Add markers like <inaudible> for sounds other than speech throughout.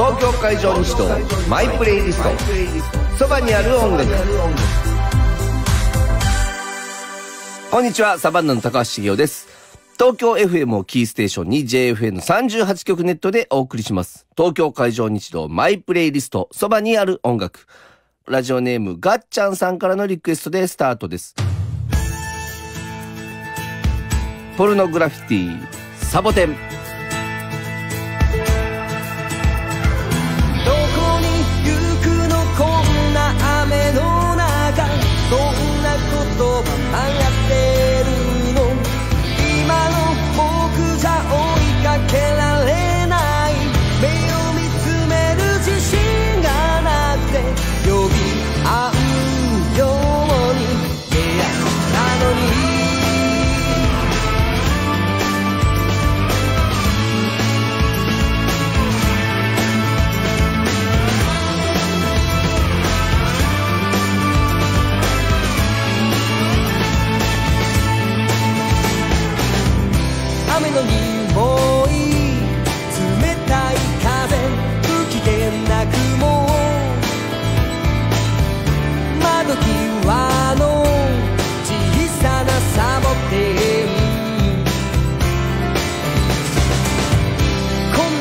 東京海上日動マイプレイリスト。そばにある音楽。こんにちはサバンナの高橋茂雄です。東京 FM をキーステーションに JFN38 局ネットでお送りします。東京海上日動マイプレイリスト。そばにある音楽。ラジオネームガッチャンさんからのリクエストでスタートです。ポルノグラフィティサボテン。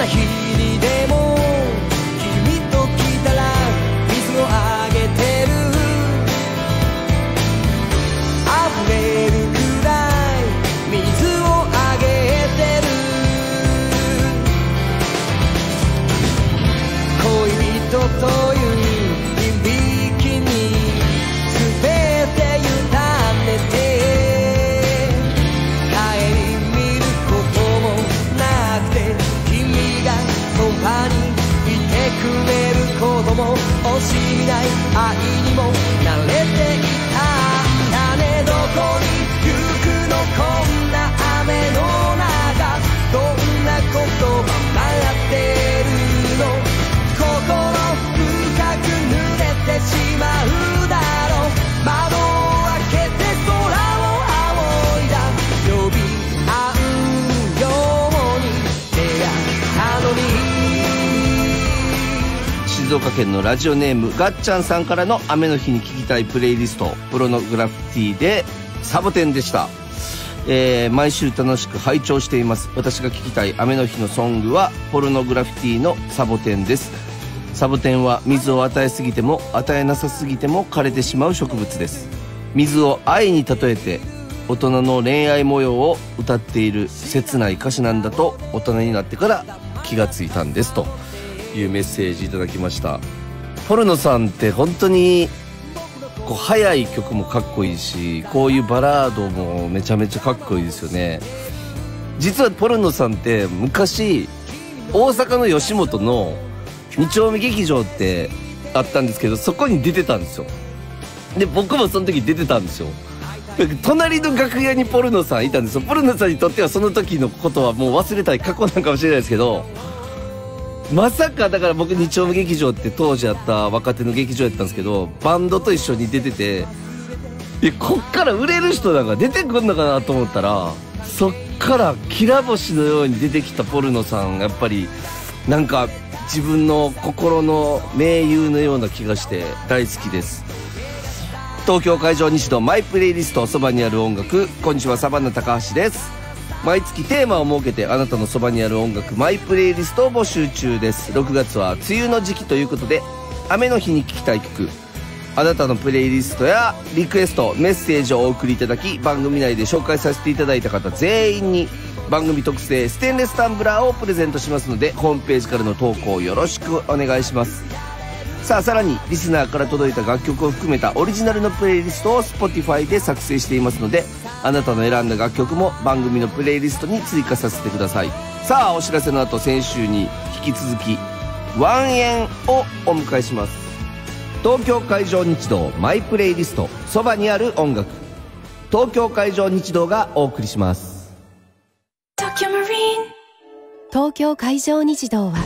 heat. 県のラジオネームガッチャンさんからの雨の日に聴きたいプレイリストプロノグラフィティでサボテンでした、えー、毎週楽しく拝聴しています。私が聴きたい雨の日のソングはポルノグラフィティのサボテンです。サボテンは水を与えすぎても与えなさすぎても枯れてしまう植物です。水を愛に例えて大人の恋愛模様を歌っている切ない歌詞なんだと大人になってから気がついたんですと。いうメッセージいただきました。ポルノさんって本当にこう速い曲もかっこいいしこういうバラードもめちゃめちゃかっこいいですよね。実はポルノさんって昔大阪の吉本の二丁目劇場ってあったんですけどそこに出てたんですよ。で僕もその時出てたんですよ。隣の楽屋にポルノさんいたんですよ。ポルノさんにとってはその時のことはもう忘れたい過去なんかもしれないですけどまさかだから僕日曜劇場って当時あった若手の劇場やったんですけどバンドと一緒に出ててでこっから売れる人なんか出てくんのかなと思ったらそっからきら星のように出てきたポルノさんやっぱりなんか自分の心の盟友のような気がして大好きです。東京海上西のマイプレイリストそばにある音楽。こんにちはサバンナ高橋です。毎月テーマを設けてあなたのそばにある音楽マイプレイリストを募集中です。6月は梅雨の時期ということで雨の日に聴きたい曲。あなたのプレイリストやリクエストメッセージをお送りいただき番組内で紹介させていただいた方全員に番組特製ステンレスタンブラーをプレゼントしますのでホームページからの投稿よろしくお願いします。さあさらにリスナーから届いた楽曲を含めたオリジナルのプレイリストを Spotify で作成していますのであなたの選んだ楽曲も番組のプレイリストに追加させてください。さあお知らせの後先週に引き続きワンエンをお迎えします。東京海上日動マイプレイリストそばにある音楽。東京海上日動がお送りします。東京海上日動は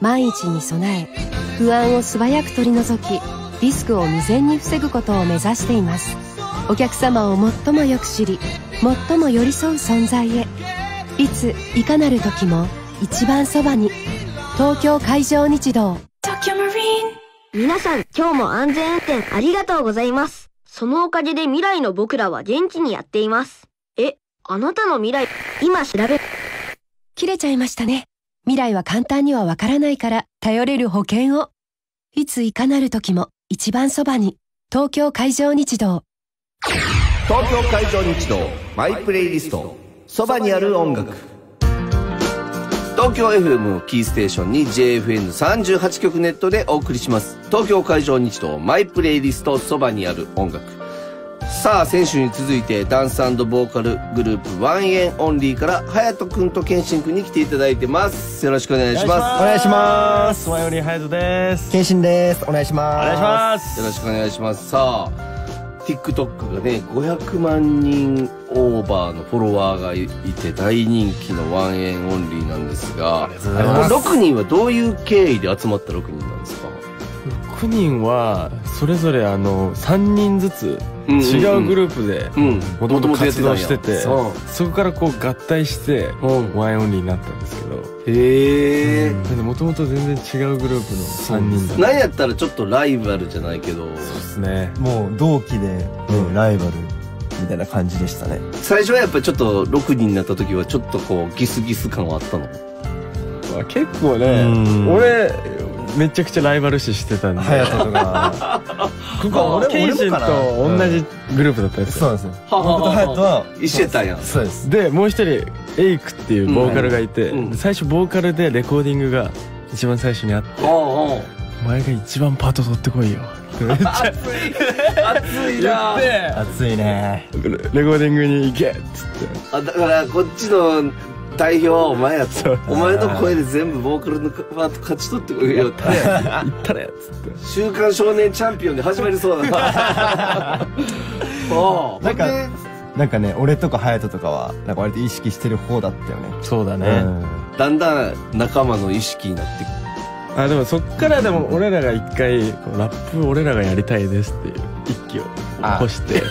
万一に備え不安を素早く取り除きリスクを未然に防ぐことを目指していますお客様を最もよく知り最も寄り添う存在へ。いついかなる時も一番そばに。東京海上日動皆さん、今日も安全運転ありがとうございます。そのおかげで未来の僕らは元気にやっています。え、あなたの未来、今調べ、切れちゃいましたね。未来は簡単にはわからないから頼れる保険を。いついかなる時も一番そばに。東京海上日動東京海上日動マイプレイリスト。そばにある音楽。東京 FM をキーステーションに JFN38 局ネットでお送りします。東京海上日動マイプレイリスト。そばにある音楽。さあ先週に続いてダンスボーカルグループ ONE N' ONLY から隼人君と健信君に来ていただいてます。よろしくお願いします。お願いします。ワイオリンハヤトです。謙信です。お願いします。お願いします。よろしくお願いします。さあ TikTok がね500万人オーバーのフォロワーがいて大人気の ONE N' ONLY なんですがとうございます。6人はどういう経緯で集まった6人なんですか？6人はそれぞれあの3人ずつ違うグループでうん。もともと活動しててそこからこう合体してうん。 ONE N' ONLY になったんですけど。へえもともと全然違うグループの3人だなんやったらちょっとライバルじゃないけど。そうですね。もう同期で、うん。ライバルみたいな感じでしたね。最初はやっぱりちょっと6人になった時はちょっとこうギスギス感はあったの？まあ結構ねうん。俺めちゃくちゃライバル視してたんで。隼人とか。<laughs> ここ俺ケイシンと同じグループだったんですよそうなんですよ。僕と隼人は。一緒やったんやそうです。でもう一人エイクっていうボーカルがいて、うん。最初ボーカルでレコーディングが一番最初にあってはあは「お前が一番パート取ってこいよ」ってめっちゃあ熱いな熱いね。レレコーディングに行けっつって。あだからこっちの代表はお前やと。そう。お前の声で全部ボーカルのパート勝ち取ってこいよって。<laughs> 行ったれっつって。週刊少年チャンピオンで始まりそうだな。<laughs> なんかで？なんかね俺とか隼人とかはなんか割と意識してる方だったよね。そうだね、うん。だんだん仲間の意識になってあでもそっからでも俺らが一回ラップ俺らがやりたいですっていう一気を起こして。で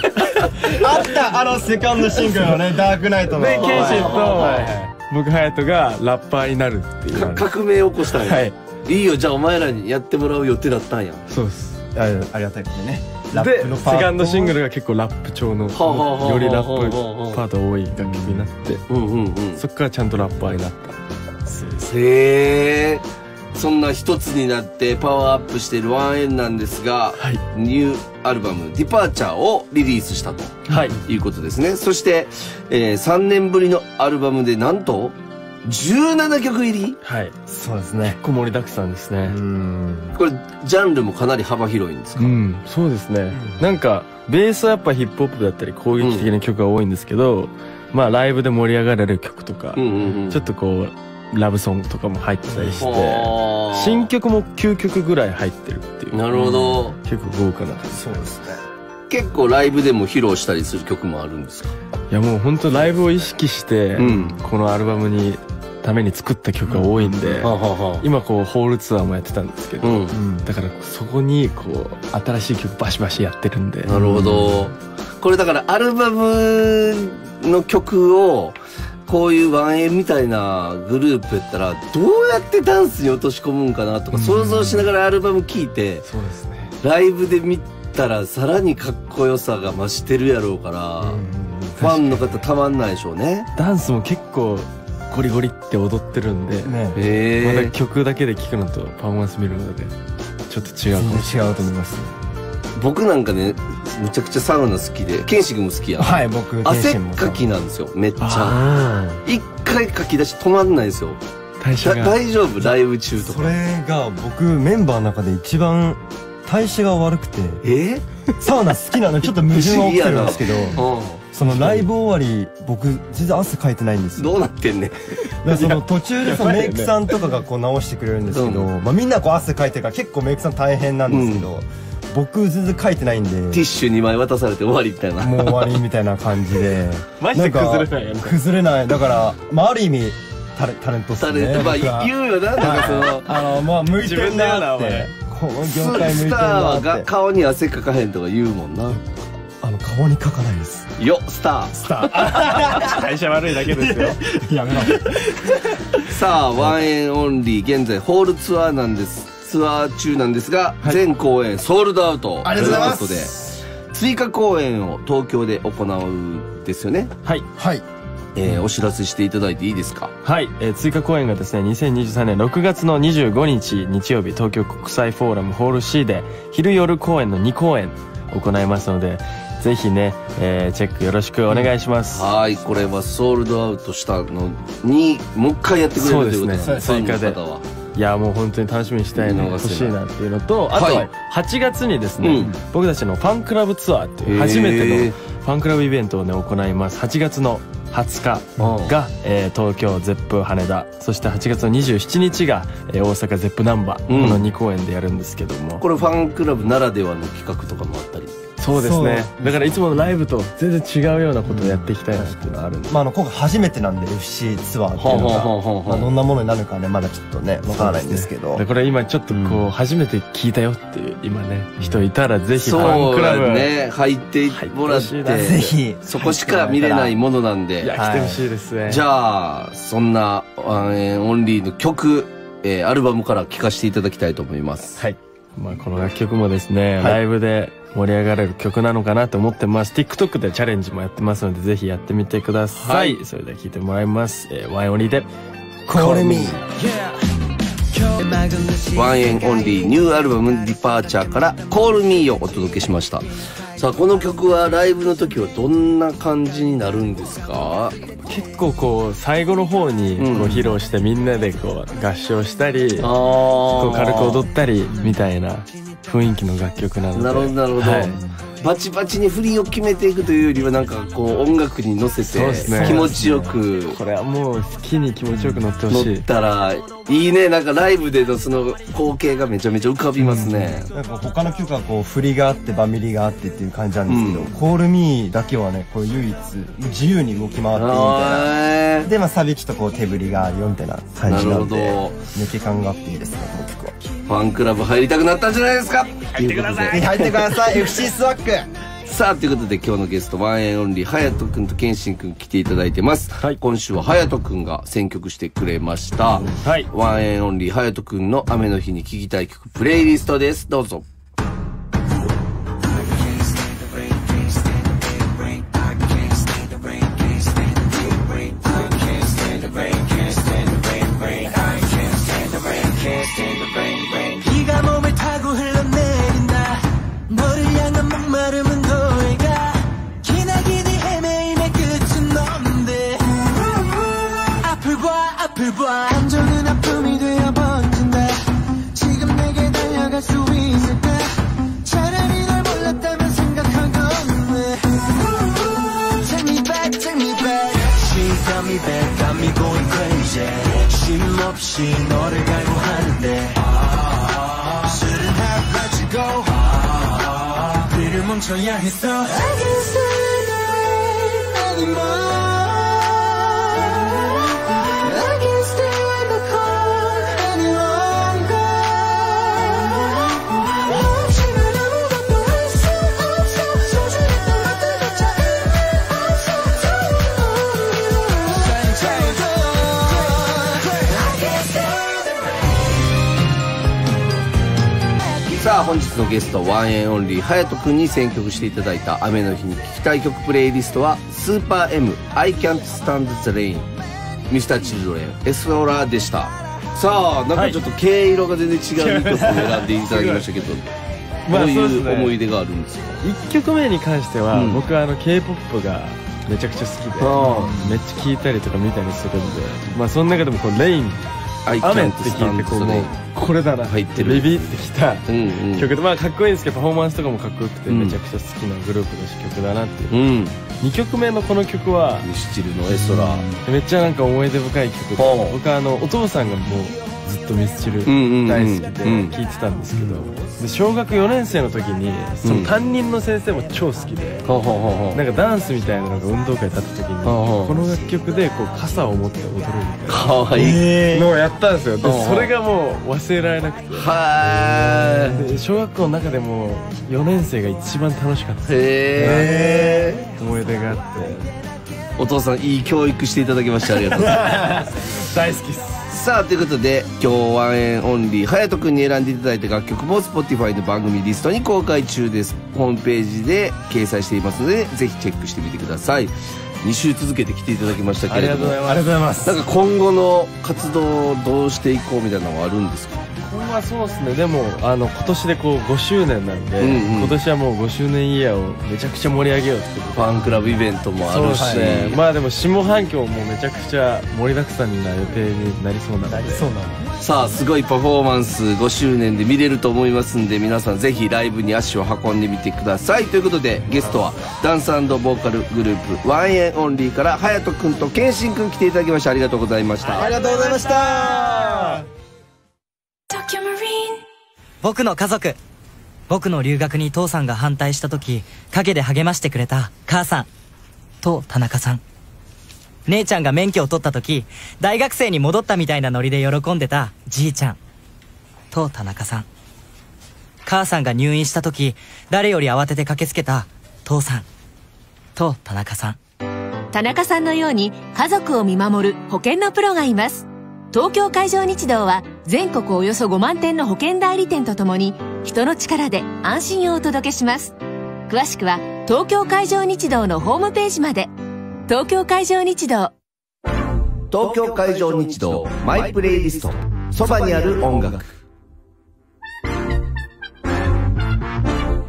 あった。あのセカンドシングルのねダークナイトの。ケイシンとはいはい僕隼人がラッパーになるっていうか革命を起こしたんや、はい。い、いよじゃあお前らにやってもらう予定だったんや。そうです。あありがたいことでねラでセカンドシングルが結構ラップ調のよりラップパート多い楽曲になって。うんうんうんそっからちゃんとラッパーになった。へえそんな一つになってパワーアップしているワンエンなんですがはい。ニューアルバム「ディパーチャーをリリースしたと。はい。いうことですね。そして、えー3年ぶりのアルバムでなんと17曲入り。はい。そうですね。結構盛りだくさんですね。うん。これジャンルもかなり幅広いんですか、うん。そうですね。なんかベースはやっぱヒップホップだったり攻撃的な曲が多いんですけどまあライブで盛り上がれる曲とかうんうんうん。ちょっとこうラブソングとかも入ってたりしてはあ新曲も9曲ぐらい入ってるっていう。なるほど。結構豪華なそうですね。結構ライブでも披露したりする曲もあるんですか？いやもう本当ライブを意識してうん。このアルバムにために作った曲が多いんではあはあは。あ今こうホールツアーもやってたんですけどうん。うんだからそこにこう新しい曲バシバシやってるんで。なるほど。これだからアルバムの曲をこういうワンエンみたいなグループやったらどうやってダンスに落とし込むんかなとか想像しながらアルバム聴いてそうですね。ライブで見たらさらにかっこよさが増してるやろうからファンの方たまんないでしょうね。ダンスも結構ゴリゴリって踊ってるんで、ね。へえまた曲だけで聴くのとパフォーマンス見るのでちょっと違うかもし全然違うと思います。僕なんかねむちゃくちゃサウナ好きでケンシ君も好きやん。はい僕汗かきなんですよめっちゃ。あ一回かき出し止まんないですよ。大丈夫？ライブ中とそか。れが僕メンバーの中で一番代謝が悪くてえ？サウナ好きなのちょっと矛盾が起きてるんですけどうん。そのライブ終わり僕全然汗かいてないんですよどうなってんねん。その途中でそのメイクさんとかがこう直してくれるんですけど、うまあ、みんなこう汗かいてるから結構メイクさん大変なんですけど、僕全然かいてないんティッでシュ2枚渡されて終わりみたいな。もう終わりみたいな感じで。<laughs> マジで崩れないやん崩れない。だから、まあ、ある意味タレタレントっすね。タレまあ僕は。言うよな、なんかその、<laughs> あのまあ向いてんなって。このス業界向いてんスターなって顔に汗かかへんとか言うもんな。あの顔にかかないです。よスター。スター。<laughs> 会社悪いだけですよ。やめろ。さあ ONE N' ONLY 現在ホールツアーなんですツアー中なんですが、はい。全公演ソールドアウト。ありがとうございます。ということで追加公演を東京で行うんですよね、はい。はい。えーお知らせしていただいていいですか？はい、えー追加公演がですね2023年6月の25日日曜日東京国際フォーラムホール C で昼夜公演の2公演行いますのでぜひね、えーチェックよろしくお願いします、はい。これはソールドアウトしたのにもう一回やってくれるということですねそうですね。追加でいやもう本当に楽しみにしたいの見逃せない欲しいなっていうのとあとははい。8月にですね、うん。僕たちのファンクラブツアーっていう初めてのファンクラブイベントをね行います。8月の20日が、えー東京ゼップ羽田。そして8月の27日が、えー大阪ゼップナンバー、うん。この2公演でやるんですけども。これファンクラブならではの企画とかもあったり？そうですね。だからいつものライブと全然違うようなことをやっていきたいなっていうのはあるんで、まあ、あの今回初めてなんで FC ツアーっていうのが、まあ、どんなものになるかねまだちょっとねわからないんですけど。でこれ今ちょっとこう、うん。初めて聞いたよっていう今ね人いたらぜひファンクラブ、だね。入ってもらってぜひそこしか見れないものなんで。いや来てほしいですね、じゃあそんなワンエンONLY の曲、えーアルバムから聴かせていただきたいと思います。はい。まあこの楽曲もですね、はい。ライブで盛り上がれる曲なのかなと思ってます。TikTok でチャレンジもやってますので、ぜひやってみてください。それでは聴いてもらいます。えー、 ONE N' ONLY で。Call me ONE N' ONLY ニューアルバム「 Departure」から「Call Me」をお届けしましたさあこの曲はライブの時はどんな感じになるんですか？結構こう、最後の方にうんこう披露してみんなでこう合唱したり、あこう軽く踊ったりみたいな雰囲気の楽曲なので。なるほどなるほど、はい。バチバチに振りを決めていくというよりはなんかこう音楽に乗せてそうですね。気持ちよく。これはもう好きに気持ちよく乗ってほしい。乗ったらいいね。なんかライブでのその光景がめちゃめちゃ浮かびますね、なんか他の曲はこう振りがあってバミリがあってっていう感じなんですけど、コールミーだけはねこう唯一自由に動き回っていいみたいなでまあサビちょっとこう手振りがあるよみたいな感じなんでなるほ抜け感があっていいですねこの曲はファンクラブ入りたくなったんじゃないですか？入ってくださぜひ入ってください。FC SWAGさあということで今日のゲスト ONE N' ONLY 隼人君と健信君来ていただいてます、はい。今週は隼人君が選曲してくれました、はい。 ONE N' ONLY 隼人君の雨の日に聴きたい曲プレイリストです。どうぞ 봐 감정은 아픔이 되어 번진다 지금 내게 달려갈 수 있을까 차라리 널 몰랐다면 생각하겠네 Take me back take me back She got me back got me going crazy 쉼 없이 너를 갈고 하는데 Shouldn't have let you go 귀를 멈춰야 했어 I can't stand the rain anymore さあ本日のゲスト ONE N' ONLY 隼人君に選曲していただいた雨の日に聴きたい曲プレイリストはスーパー M I Can't Stand the Rain Mr.Children エソラでした。さあなんかちょっと毛色が全然違う2曲を選んでいただきましたけど <laughs> まあどういう思い出があるんですか？1曲目に関しては、うん僕はあの K-POP がめちゃくちゃ好きであめっちゃ聴いたりとか見たりするんでまあその中でもこう「レイン雨って聞いてこうもうこれだな。入ってる。ビビってきた。曲でまあかっこいいんですけどパフォーマンスとかもかっこよくてうん。めちゃくちゃ好きなグループだし曲だなっていう。うん。2曲目のこの曲はミスチルのエストラめっちゃなんか思い出深い曲で僕はあのお父さんがもうずっっとミスチル大好きでうん。聴いてたんですけど、で小学4年生の時にその担任の先生も超好きで、ほうほうほうほう。なんかダンスみたいなのが運動会立った時に、この楽曲でこう傘を持って踊るみたいな。かわいい。のをやったんですよ。でうんそれがもう忘れられなくて。はで小学校の中でも4年生が一番楽しかった。いへえ思い出があって。お父さんいい教育していただきましてありがとうございます。<laughs> 大好きっすさあということで今日 ONE N' ONLY 隼人君に選んでいただいた楽曲も Spotify の番組リストに公開中です。ホームページで掲載していますのでぜひチェックしてみてください。2週続けて来ていただきましたけれども。ありがとうございます。なんか今後の活動をどうしていこうみたいなのはあるんですか？今後はそうですね。でもあの今年でこう5周年なんで、うんうん。今年はもう5周年イヤーをめちゃくちゃ盛り上げようってことファンクラブイベントもあるし、すね。まあでも下半期ももうめちゃくちゃ盛りだくさんな予定になりそうなので。そうなのさあすごいパフォーマンス5周年で見れると思いますんで皆さんぜひライブに足を運んでみてください。ということでゲストはダンスボーカルグループ ONE N' ONLY から隼人君と健信君来ていただきましてありがとうございました。ありがとうございました僕の家族。僕の留学に父さんが反対した時陰で励ましてくれた母さん。と田中さん。姉ちゃんが免許を取った時大学生に戻ったみたいなノリで喜んでたじいちゃん。と田中さん。母さんが入院した時誰より慌てて駆けつけた父さん。と田中さん。田中さんのように家族を見守る保険のプロがいます。東京海上日動は全国およそ5万店の保険代理店とともに人の力で安心をお届けします。詳しくは東京海上日動のホームページまで。東京海上日動。東京海上日動マイプレイリスト。そばにある音楽。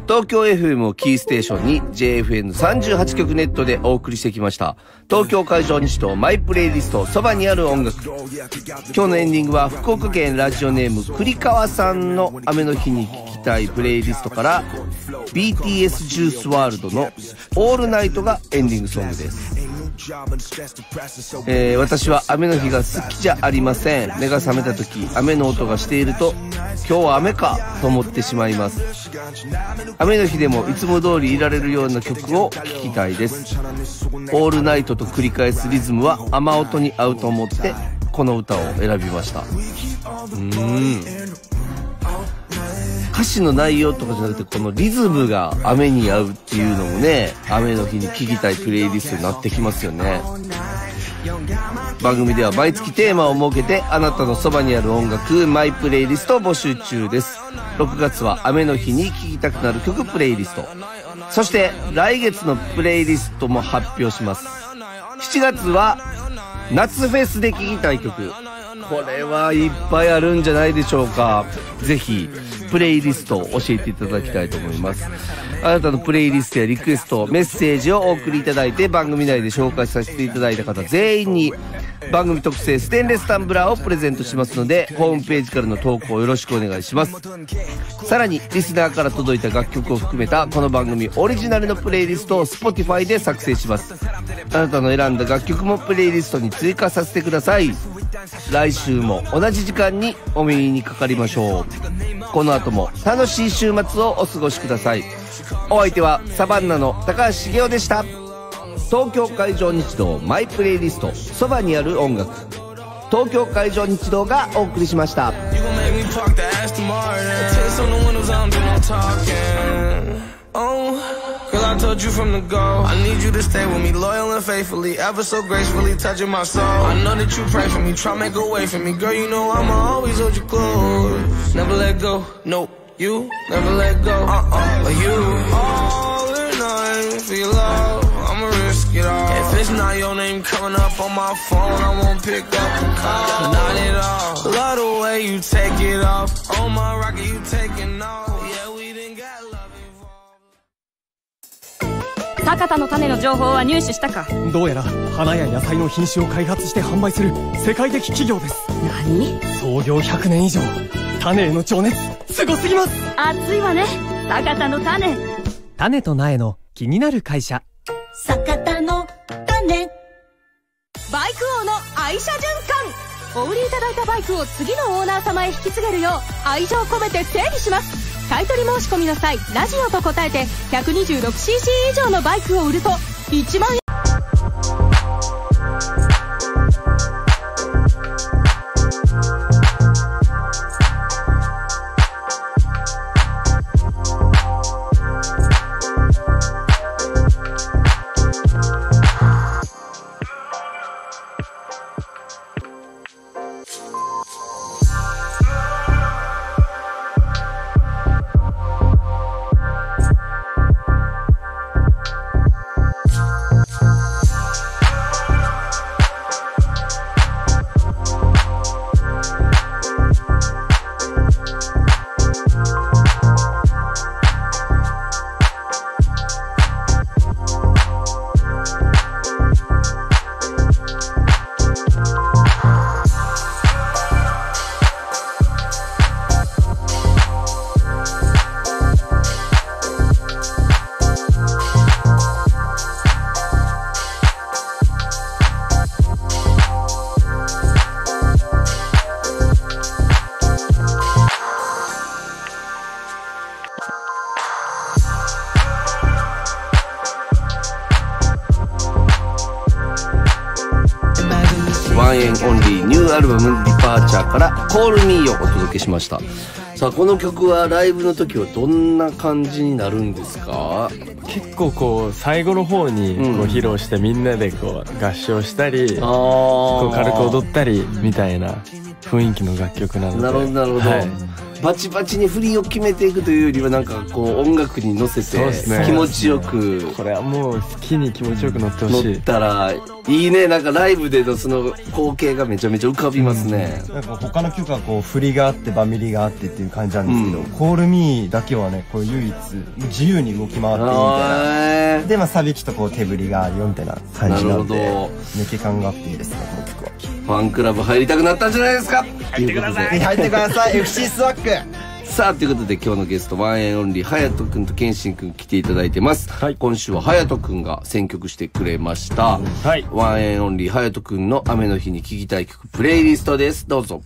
東京 FM をキーステーションに JFN38 局ネットでお送りしてきました。東京海上日動マイプレイリストそばにある音楽。今日のエンディングは福岡県ラジオネーム栗川さんの雨の日に聴きたいプレイリストから BTS ジュースワールドのオールナイトがエンディングソングです。えー私は雨の日が好きじゃありません。目が覚めた時雨の音がしていると今日は雨かと思ってしまいます。雨の日でもいつも通りいられるような曲を聴きたいです。オールナイトと繰り返すリズムは雨音に合うと思ってこの歌を選びました。うーん。歌詞の内容とかじゃなくてこのリズムが雨に合うっていうのもね雨の日に聴きたいプレイリストになってきますよね。番組では毎月テーマを設けてあなたのそばにある音楽マイプレイリストを募集中です。6月は雨の日に聴きたくなる曲プレイリスト。そして来月のプレイリストも発表します。7月は夏フェスで聴きたい曲。これはいっぱいあるんじゃないでしょうか。ぜひプレイリストを教えていただきたいと思います。あなたのプレイリストやリクエストメッセージをお送りいただいて番組内で紹介させていただいた方全員に番組特製ステンレスタンブラーをプレゼントしますのでホームページからの投稿よろしくお願いします。さらにリスナーから届いた楽曲を含めたこの番組オリジナルのプレイリストを Spotify で作成します。あなたの選んだ楽曲もプレイリストに追加させてください。来週も同じ時間にお耳にかかりましょう。この後も楽しい週末をお過ごしください。お相手はサバンナの高橋茂雄でした。東京海上日動マイプレイリストそばにある音楽。東京海上日動がお送りしました。Oh. I told you from the go. I need you to stay with me, loyal and faithfully, ever so gracefully touching my soul. I know that you pray for me, try make a way for me, girl. You know I'ma always hold you close. Never let go, nope. You never let go, uh-uh. But you all or nothing for your love. I'ma risk it all. If it's not your name coming up on my phone, I won't pick up the call. Not at all. Love the way you take it off. 坂田の種の情報は入手したか？どうやら花や野菜の品種を開発して販売する世界的企業です。何？創業100年以上種への情熱すごすぎます。熱いわね。坂田の種。種と苗の気になる会社。坂田の種。バイク王の愛車循環。お売りいただいたバイクを次のオーナー様へ引き継げるよう愛情込めて整理します買い取り申し込みの際ラジオと答えて 126cc 以上のバイクを売ると1万円お届けしました。さあこの曲はライブの時はどんな感じになるんですか？結構こう最後の方にうん。こう披露してみんなでこう合唱したりあこう軽く踊っったりみたいな雰囲気の楽曲なので。なるほどなるほど、はいバチバチに振りを決めていくというよりはなんかこう音楽に乗せそうですね。て気持ちよくこれはもう好きに気持ちよく乗ってほしい。乗ったらいいね。なんかライブでのその光景がめちゃめちゃ浮かびますね、なんか他の曲はこう振りがあってバミリがあってっていう感じなんですけど、 Call Me だけはねこう唯一自由に動き回っていいみたいな。でまあサビちょっとこう手振りがあるよみたいな感じなんでなるほ抜け感があっていいですねこの曲は。ファンクラブ入りたくなったんじゃないですか。入ってくださぜひ入ってください。<laughs> FC スワックさあということで今日のゲスト ONE N' ONLY 隼人君と健信君来ていただいてます、はい。今週は隼人君が選曲してくれました、はい。 ONE N' ONLY 隼人君の雨の日に聴きたい曲プレイリストです。どうぞ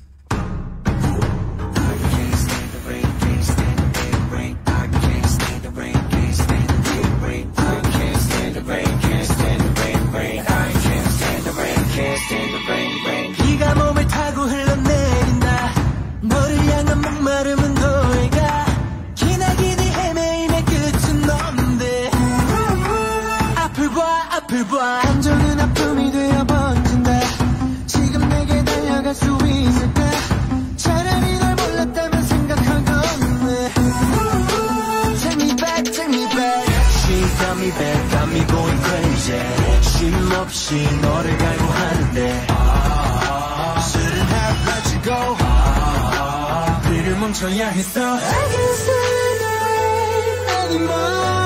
I can't stand the rain anymore